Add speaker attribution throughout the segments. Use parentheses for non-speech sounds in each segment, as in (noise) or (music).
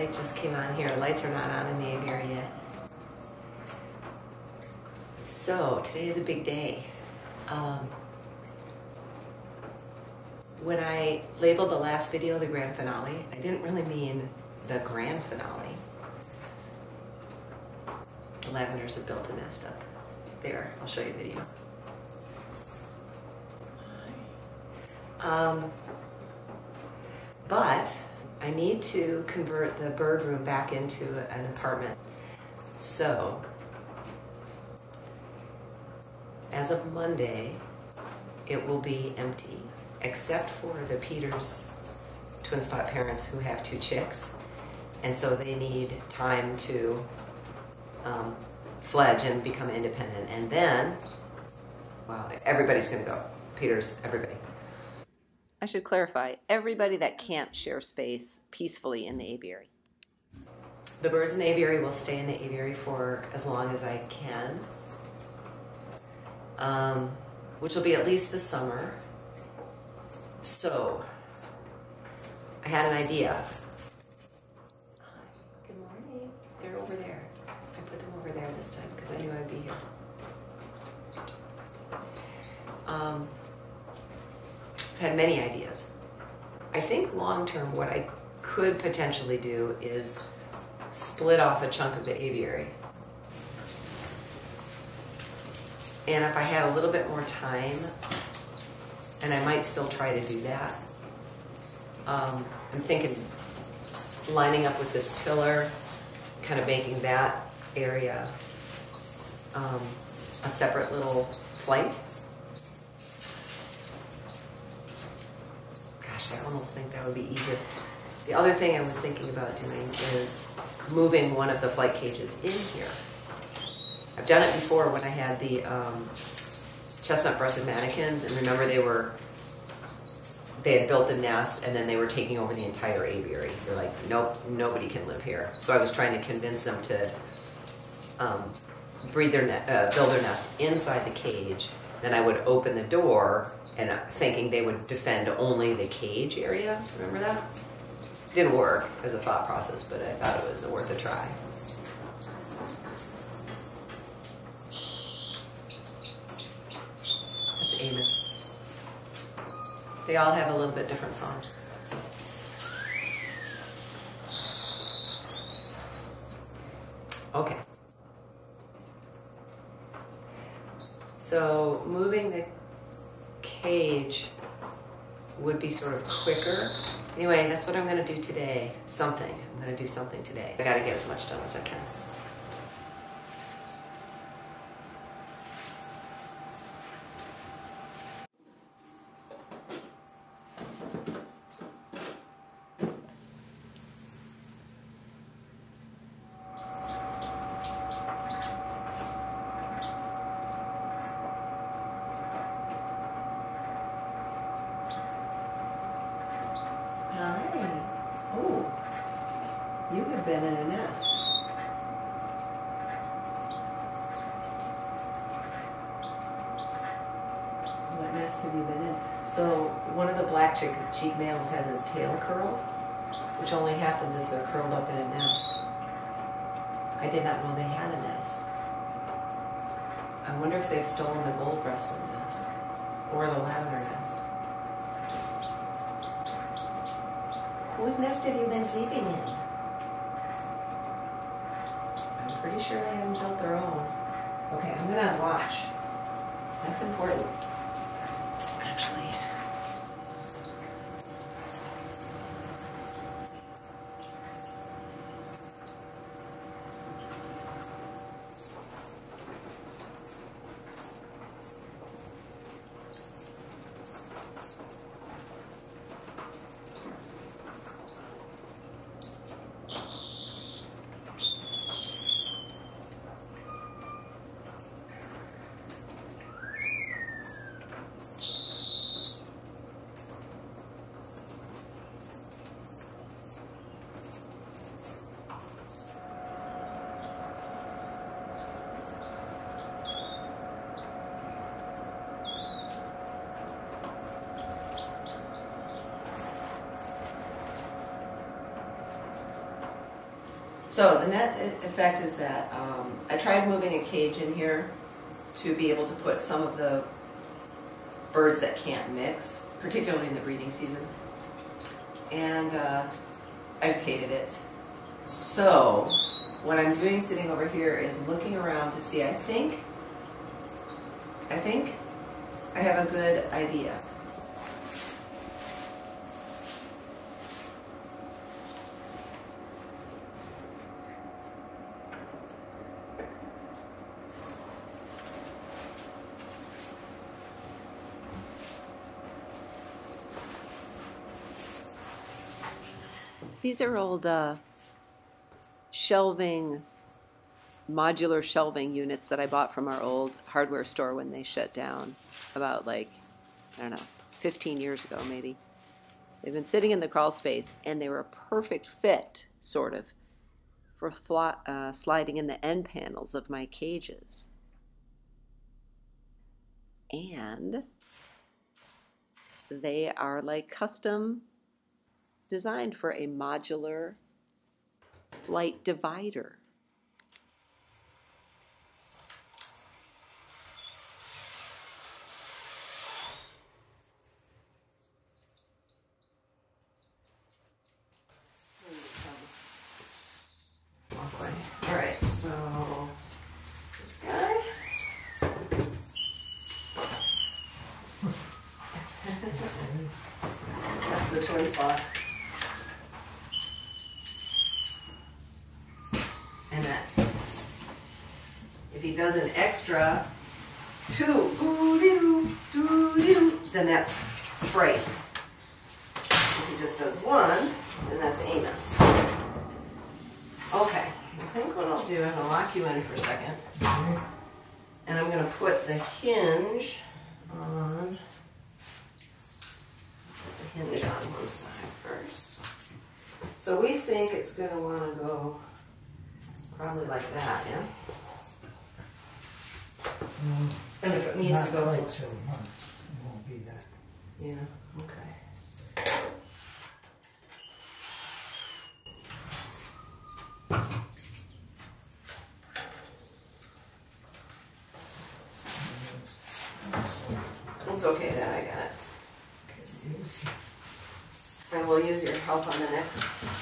Speaker 1: light just came on here. Lights are not on in the aviary yet. So today is a big day. Um, when I labeled the last video the grand finale, I didn't really mean the grand finale. The lavenders have built a nest up there. I'll show you a video. Um, but I need to convert the bird room back into an apartment. So, as of Monday, it will be empty, except for the Peters twin spot parents who have two chicks. And so they need time to um, fledge and become independent. And then, well, everybody's to go. Peters, everybody. I should clarify everybody that can't share space peacefully in the aviary. The birds in the aviary will stay in the aviary for as long as I can, um, which will be at least the summer. So, I had an idea. Good morning. They're over there. I put them over there this time because I knew I'd be here. Um, had many ideas. I think long term, what I could potentially do is split off a chunk of the aviary. And if I had a little bit more time, and I might still try to do that, um, I'm thinking lining up with this pillar, kind of making that area um, a separate little flight. almost think that would be easier. The other thing I was thinking about doing is moving one of the flight cages in here. I've done it before when I had the um, chestnut breasted mannikins, and remember they were they had built a nest and then they were taking over the entire aviary. They're like, nope, nobody can live here. So I was trying to convince them to um, breed their uh, build their nest inside the cage. Then I would open the door and thinking they would defend only the cage area. Remember that? Didn't work as a thought process, but I thought it was worth a try. That's Amos. They all have a little bit different songs. Okay. So moving the cage would be sort of quicker. Anyway, that's what I'm to do today. Something. I'm to do something today. I got to get as much done as I can. You have been in a nest. What nest have you been in? So one of the black cheek, cheek males has his tail curled, which only happens if they're curled up in a nest. Not know they had a nest. I wonder if they've stolen the gold-breasted nest or the lavender nest. Whose nest have you been sleeping in? I'm pretty sure they haven't built their own. Okay, I'm gonna watch. That's important. So the net effect is that um, I tried moving a cage in here to be able to put some of the birds that can't mix, particularly in the breeding season. And uh, I just hated it. So what I'm doing sitting over here is looking around to see, I think, I think I have a good idea. These are old uh, shelving, modular shelving units that I bought from our old hardware store when they shut down about like, I don't know, 15 years ago maybe. They've been sitting in the crawl space and they were a perfect fit, sort of, for uh, sliding in the end panels of my cages. And they are like custom designed for a modular flight divider. Walkway. All right, so this guy. That's the toy spot. And that, if he does an extra two, then that's Sprite. If he just does one, then that's Amos. Okay, I think what I'll do, is I'll lock you in for a second. And I'm gonna put the hinge on, put the hinge on one side first. So we think it's gonna wanna go probably like that, yeah? And if it needs to
Speaker 2: Not
Speaker 1: go,
Speaker 2: quite so much, it won't be that.
Speaker 1: yeah, okay. It's okay, Dad, I got it. I will use your help on the next.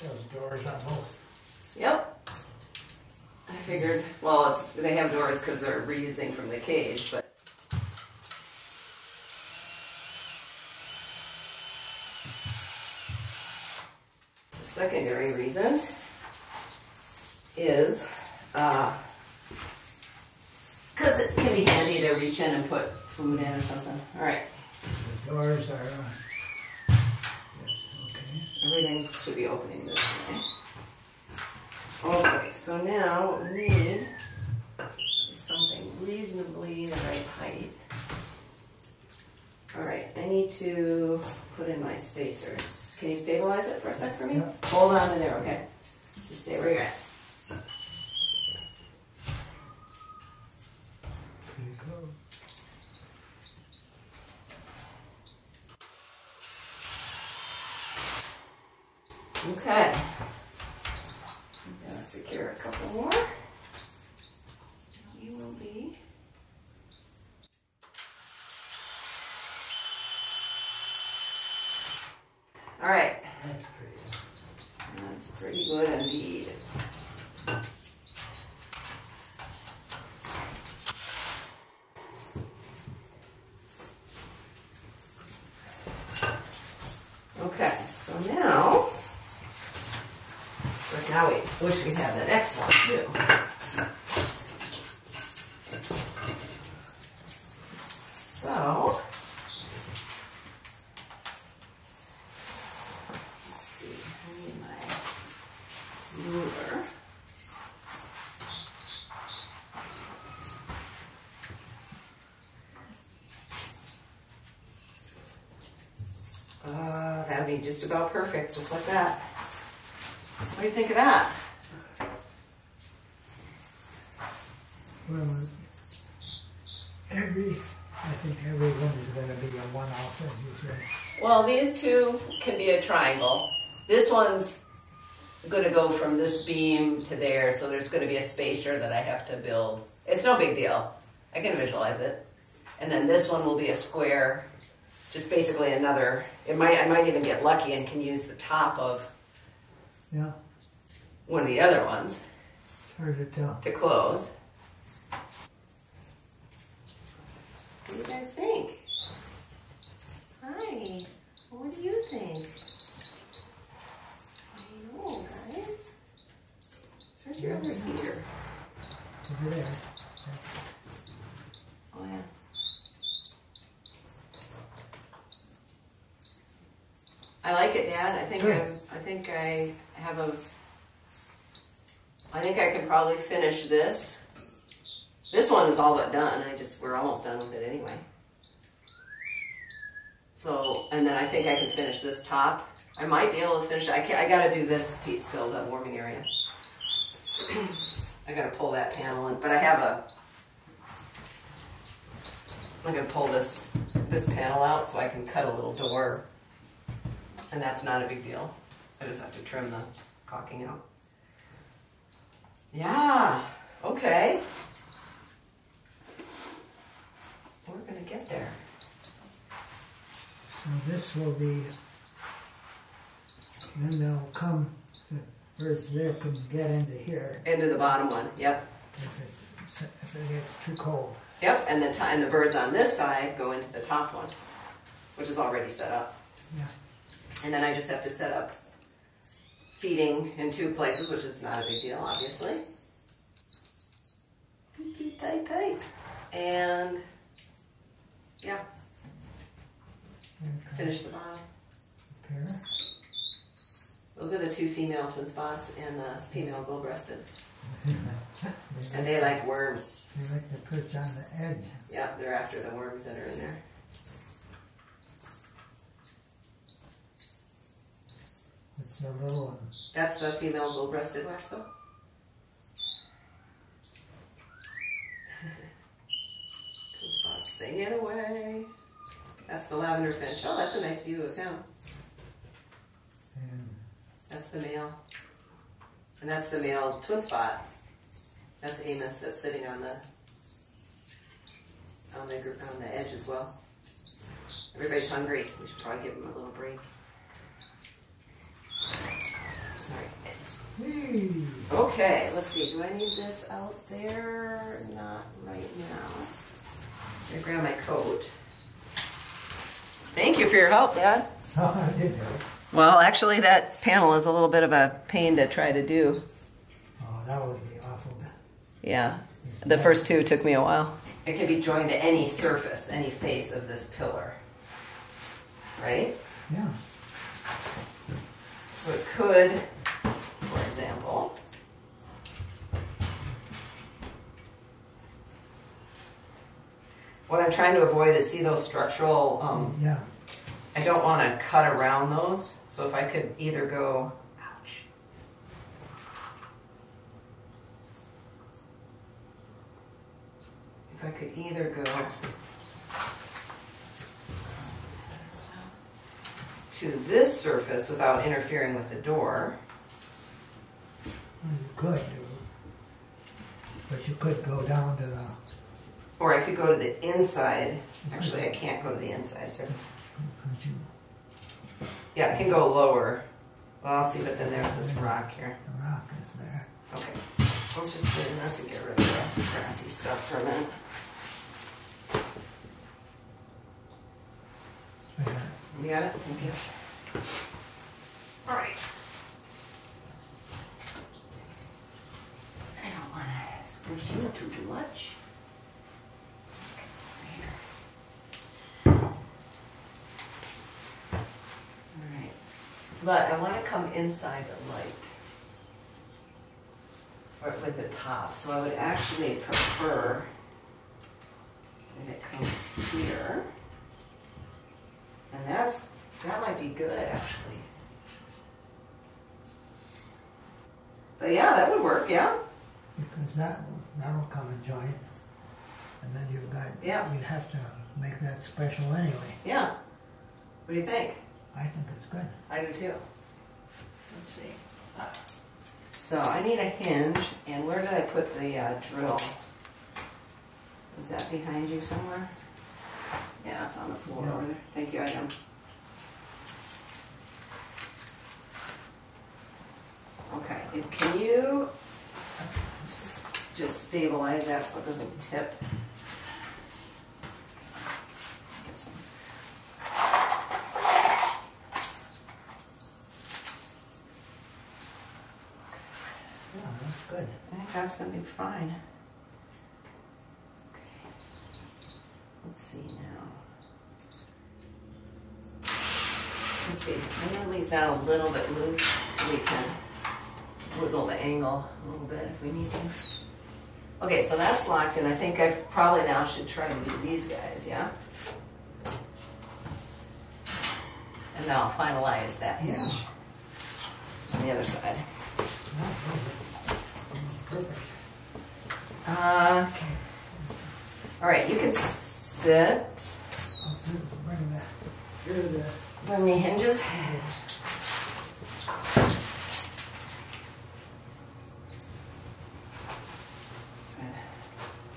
Speaker 2: Those doors on both.
Speaker 1: Yep. I figured, well, it's, doors because they're reusing from the cage, but. The secondary reason is, uh, because it can be handy to reach in and put food in or something. All right,
Speaker 2: The doors are, uh, yes,
Speaker 1: everything should be opening this way. Okay, so now what we need is something reasonably the right height. All right, I need to put in my spacers. Can you stabilize it for a sec for me?
Speaker 2: Yeah.
Speaker 1: Hold on to there, okay? Just stay where you're at.
Speaker 2: okay. Pretty close.
Speaker 1: Okay. I'm gonna secure a couple more. You will be. All right.
Speaker 2: That's pretty.
Speaker 1: That's pretty good indeed. Okay, so now, but now we wish we had the next one too. So, let's see, I need my ruler. Uh, that'd be just about perfect, just like that. What do you think of that?
Speaker 2: Well, every, I think every one is gonna be a one-off, as you said.
Speaker 1: Well, these two can be a triangle. This one's gonna go from this beam to there, so there's gonna be a spacer that I have to build. It's no big deal. I can visualize it. And then this one will be a square, just basically another, it might, I might even get lucky and can use the top of
Speaker 2: Yeah,
Speaker 1: one of the other ones
Speaker 2: it's hard to tell.
Speaker 1: to close. What do you guys think? Hi, what do you think? I know, guys. Where's your other heater?
Speaker 2: Over there.
Speaker 1: Oh, yeah. I like it, Dad. I think I'm, I think I have a. I think I could probably finish this. This one is all but done. I just we're almost done with it anyway. So and then I think I can finish this top. I might be able to finish. I can, I got to do this piece still, the warming area. I got to pull that panel in, but I have a. I'm gonna pull this this panel out so I can cut a little door, and that's not a big deal. I just have to trim the caulking out. Yeah. Okay. We're gonna get there.
Speaker 2: So this will be, then they'll come, the birds there can get into here
Speaker 1: Into the bottom one. Yep.
Speaker 2: if it, if it gets too cold.
Speaker 1: Yep. And the and the birds on this side go into the top one, which is already set up.
Speaker 2: Yeah.
Speaker 1: And then I just have to set up feeding in two places, which is not a big deal, obviously. Beep, beep, tight, tight. And yeah, finish the bottom. Those are the two female twin spots and the female gold breasted. And they like worms.
Speaker 2: They like to perch on the edge.
Speaker 1: Yeah, they're after the worms that are in there. That's the female gold breasted Wesco. Twin spots singing away. That's the lavender finch. Oh, that's a nice view of him.
Speaker 2: And
Speaker 1: That's the male. And that's the male twin spot. That's Amos that's sitting on the on the on the edge as well. Everybody's hungry. We should probably give them a little break. Sorry.
Speaker 2: Hey, Hmm.
Speaker 1: Okay, let's see. Do I need this out there? Not right now. I grab my coat. Thank you for your help, Dad.
Speaker 2: oh, (laughs) I did it.
Speaker 1: Well, actually, that panel is a little bit of a pain to try to do.
Speaker 2: Oh, that would be awful.
Speaker 1: Yeah, the first two took me a while. It can be joined to any surface, any face of this pillar. Right?
Speaker 2: Yeah.
Speaker 1: So it could, for example, what I'm trying to avoid is see those structural, um,
Speaker 2: Yeah.
Speaker 1: I don't want to cut around those. So if I could either go, ouch. If I could either go to this surface without interfering with the door,
Speaker 2: Well, You could do. But you could go down to the,
Speaker 1: or I could go to the inside. Actually, I can't go to the inside surface. Yeah, I can go lower. Well, I'll see, but then there's this rock here.
Speaker 2: the rock is there.
Speaker 1: Okay, let's just clean this and get rid of the grassy stuff for a minute. You got it? Thank you. All right. I don't want to squish you too, too much. Okay, right here. All right. But I want to come inside the light. Or with the top, so I would actually prefer if it comes here. And that's That might be good, actually. But yeah, that would work, yeah?
Speaker 2: Because that, that'll come and join. And then you've got,
Speaker 1: Yeah.
Speaker 2: you'd have to make that special anyway.
Speaker 1: Yeah. What do you think?
Speaker 2: I think it's good.
Speaker 1: I do too.
Speaker 2: Let's see.
Speaker 1: So I need a hinge, and where did I put the uh, drill? Is that behind you somewhere? Yeah, it's on the floor
Speaker 2: Yeah.
Speaker 1: over there. Thank you, Adam. Okay, and can you just stabilize that so it doesn't tip? Get some.
Speaker 2: Yeah, that's good.
Speaker 1: I think that's gonna be fine. Okay. Let's see now. Let's see, I'm gonna leave that a little bit loose so we can wiggle the angle a little bit if we need to. Okay, so that's locked in. I think I probably now should try to do these guys, yeah? And now I'll finalize that hinge on the other side.
Speaker 2: Perfect.
Speaker 1: Uh, all right, you can sit.
Speaker 2: I'll see, bring that, here it is.
Speaker 1: Bring me hinges. Good.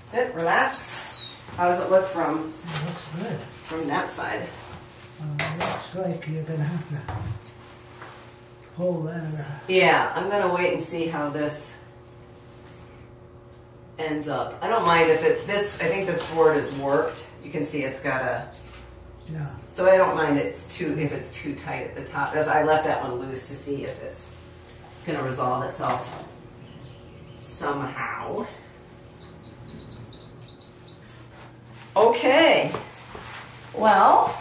Speaker 1: Sit, relax. How does it look from
Speaker 2: It looks good.
Speaker 1: from that side?
Speaker 2: It looks like you're gonna have to pull that, uh,
Speaker 1: Yeah, I'm gonna wait and see how this ends up. I don't mind if it's this. I think this board is warped. You can see it's got a
Speaker 2: yeah.
Speaker 1: So I don't mind it's too if it's too tight at the top. As I left that one loose to see if it's gonna resolve itself somehow. Okay. Well.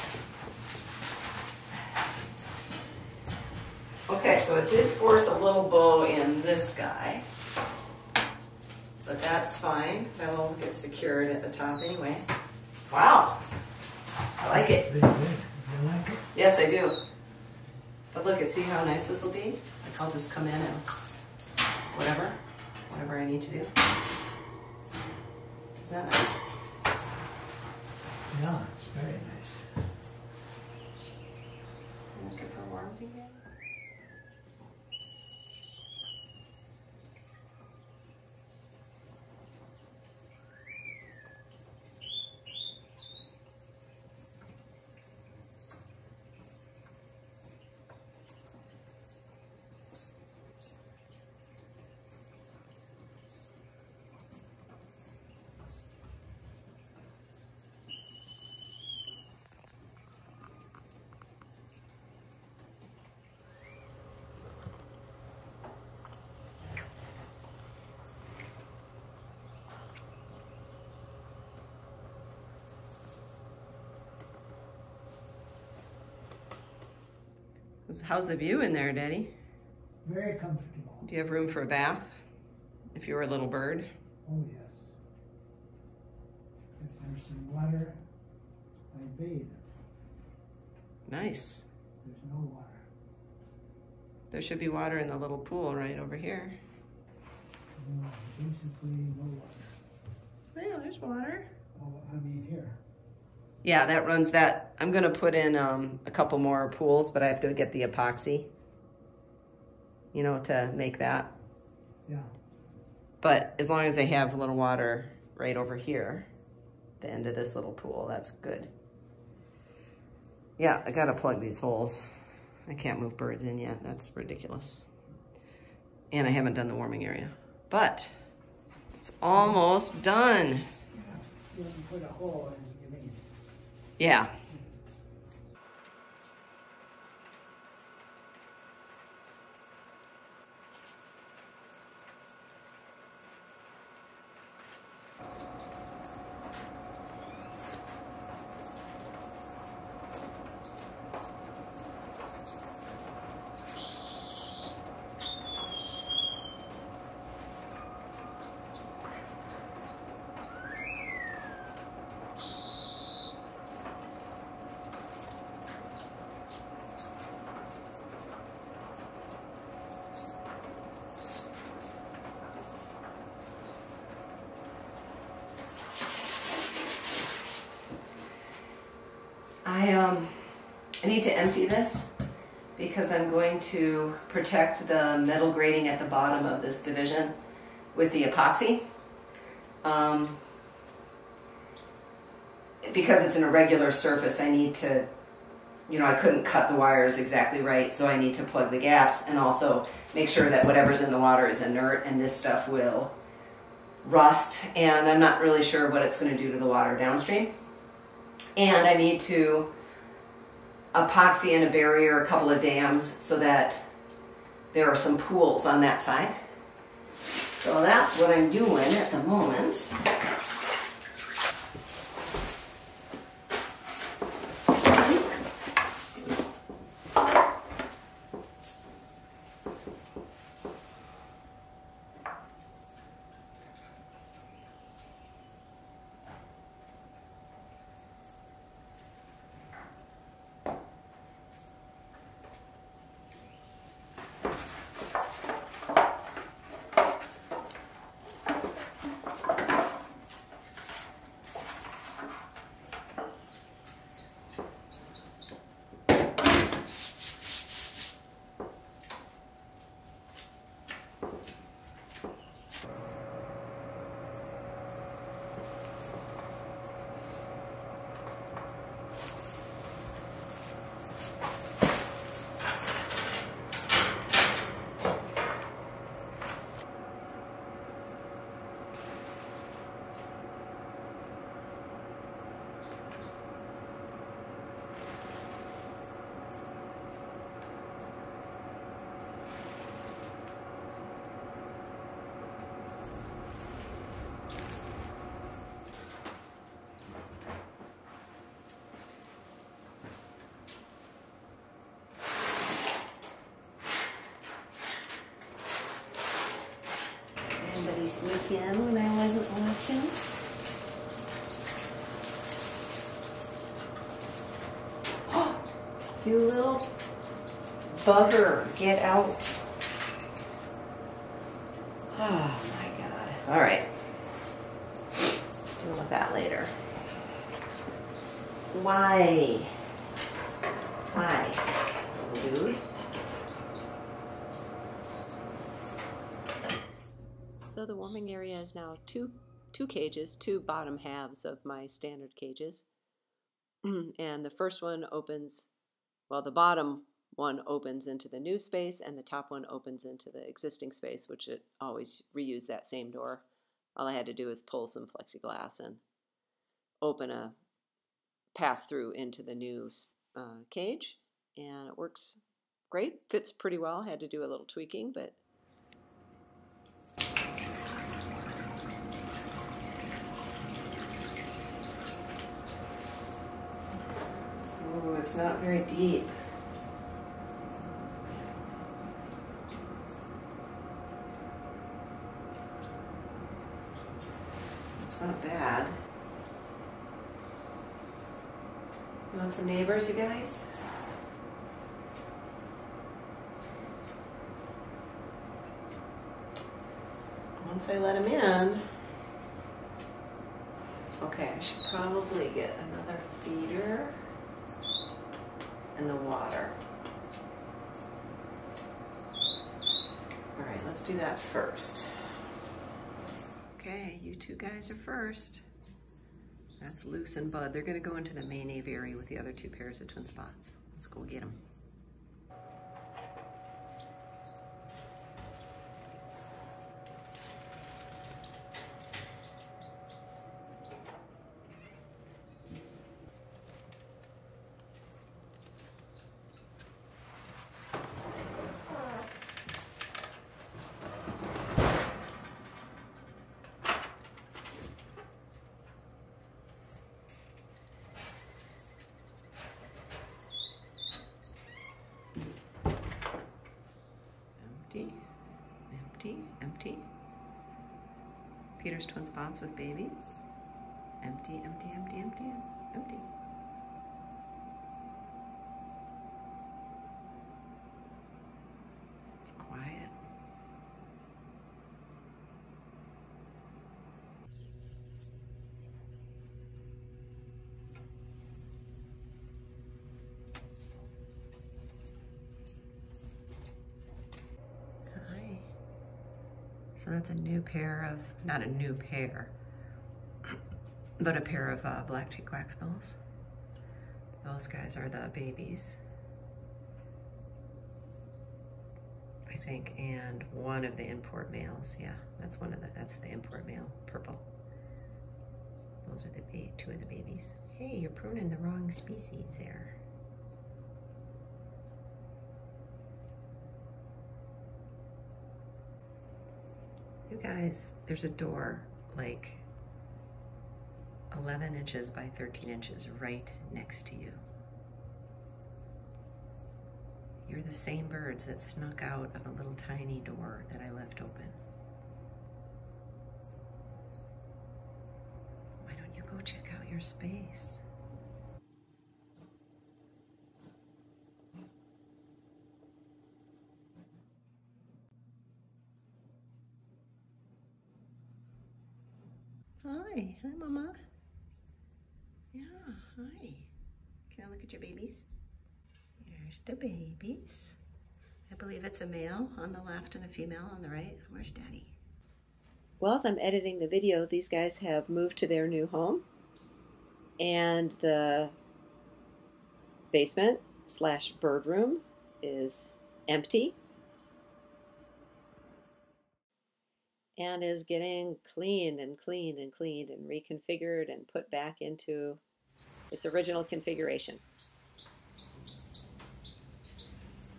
Speaker 1: Okay, so it did force a little bow in this guy. But that's fine. That'll get secured at the top anyway. Wow. I like it.
Speaker 2: Pretty good. You like it?
Speaker 1: Yes, I do. But look, and see how nice this will be? Like I'll just come in and whatever, whatever I need to do. Isn't that nice?
Speaker 2: Yeah, it's very nice.
Speaker 1: Looking for worms again? How's the view in there, Daddy?
Speaker 2: Very comfortable.
Speaker 1: Do you have room for a bath? If you were a little bird?
Speaker 2: Oh, yes. If there's some water, I bathe.
Speaker 1: Nice.
Speaker 2: There's no water.
Speaker 1: There should be water in the little pool right over here.
Speaker 2: No, basically no water.
Speaker 1: Yeah, there's water.
Speaker 2: Oh, I mean here.
Speaker 1: Yeah, that runs that. I'm gonna put in um, a couple more pools, but I have to get the epoxy, you know, to make that.
Speaker 2: Yeah.
Speaker 1: But as long as they have a little water right over here, the end of this little pool, that's good. Yeah, I gotta plug these holes. I can't move birds in yet. That's ridiculous. And I haven't done the warming area, but it's almost done.
Speaker 2: You can put a hole in, you mean.
Speaker 1: Yeah. Need to empty this because I'm going to protect the metal grating at the bottom of this division with the epoxy. Um, because it's an irregular surface, I need to, you know, I couldn't cut the wires exactly right, so I need to plug the gaps and also make sure that whatever's in the water is inert and this stuff will rust. And I'm not really sure what it's going to do to the water downstream. And I need to epoxy and a barrier, a couple of dams, so that there are some pools on that side. So that's what I'm doing at the moment. Sneak in when I wasn't watching? you little bugger, get out. Oh my god. Alright. Deal with that later. Why? Why? Dude.
Speaker 3: So the warming area is now two two cages, two bottom halves of my standard cages. (clears throat) and the first one opens well the bottom one opens into the new space and the top one opens into the existing space, which it always reuse that same door. All I had to do is pull some plexiglass and open a pass through into the new uh, cage, and it works great. Fits pretty well. Had to do a little tweaking, but
Speaker 1: It's not very deep. It's not bad. You want some neighbors, you guys? Once I let them in, okay, I should probably get another feeder the water. All right, let's do that first. Okay, you two guys are first. That's Luce and Bud. They're gonna go into the main aviary with the other two pairs of twin spots. Let's go get them. Empty, empty, empty. Peter's twin spots with babies. Empty, empty, empty, empty, empty. Quiet. So that's a new pair of, not a new pair, but a pair of uh, black cheek wax bills. Those guys are the babies. I think, and one of the import males. Yeah, that's one of the, that's the import male, purple. Those are the two of the babies. Hey, you're pruning the wrong species there. Guys, there's a door like 11 inches by 13 inches right next to you. You're the same birds that snuck out of a little tiny door that I left open. Why don't you go check out your space? Hi, hi, Mama. Yeah, hi. Can I look at your babies? Here's the babies. I believe it's a male on the left and a female on the right. Where's Daddy?
Speaker 3: Well, as I'm editing the video, these guys have moved to their new home, and the basement slash bird room is empty and is getting cleaned and cleaned and cleaned and reconfigured and put back into its original configuration.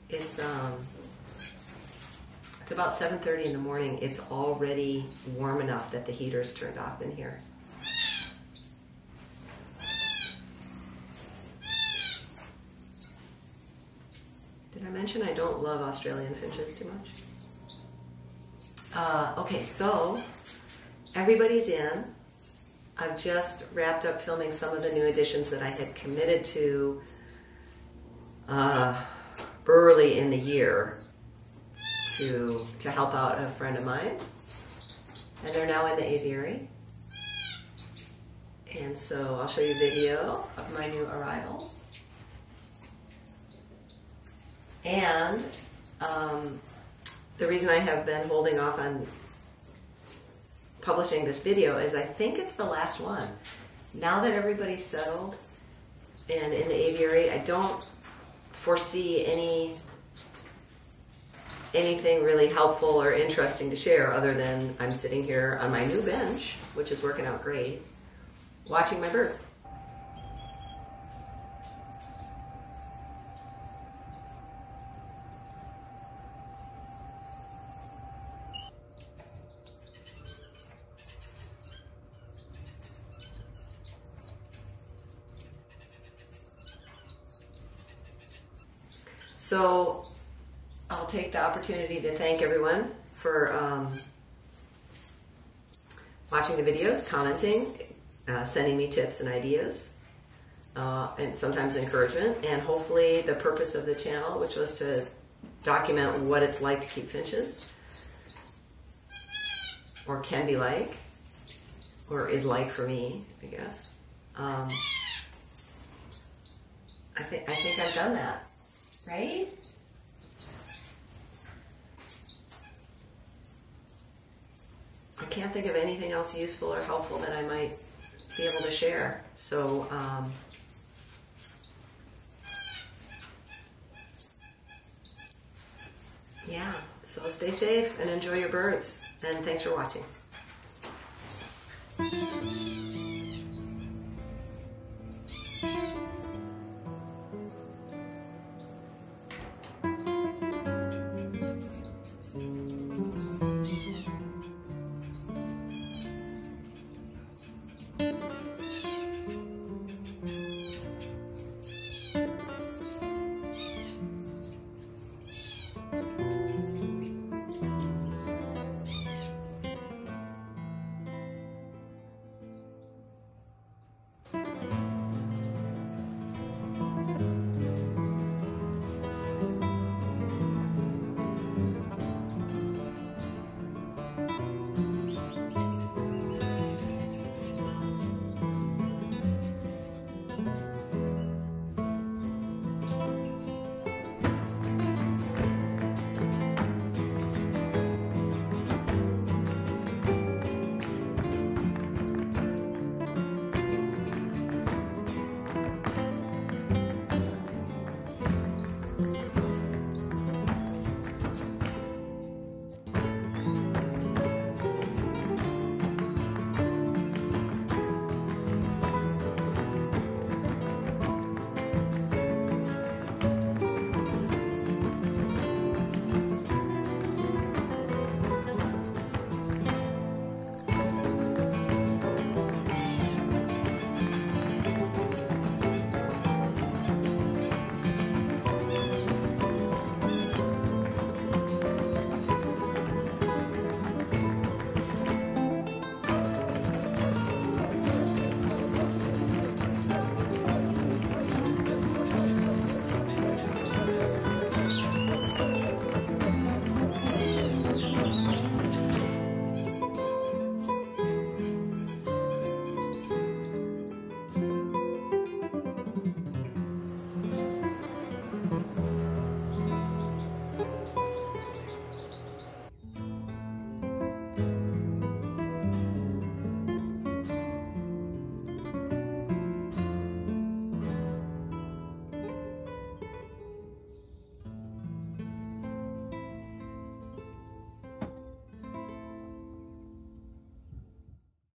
Speaker 1: It's um, it's about 7:30 in the morning. It's already warm enough that the heater's turned off in here. Did I mention I don't love Australian finches too much? Uh, okay, so everybody's in. I've just wrapped up filming some of the new additions that I had committed to uh, early in the year to to help out a friend of mine, and they're now in the aviary. And so I'll show you a video of my new arrivals. And um, the reason I have been holding off on publishing this video is I think it's the last one. Now that everybody's settled and in the aviary, I don't foresee any anything really helpful or interesting to share other than I'm sitting here on my new bench, which is working out great, watching my birds. So I'll take the opportunity to thank everyone for um, watching the videos, commenting, uh, sending me tips and ideas, uh, and sometimes encouragement. And hopefully the purpose of the channel, which was to document what it's like to keep finches, or can be like, or is like for me, I guess. Um, I think I think I've done that right? I can't think of anything else useful or helpful that I might be able to share. So, um, yeah, so stay safe and enjoy your birds. And thanks for watching.